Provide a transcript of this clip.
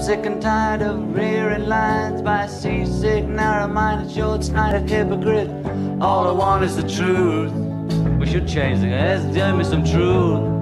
sick and tired of rearing lines by seasick, narrow-minded, short-sighted hypocrite. All I want is the truth. We should change the game. Give me some truth.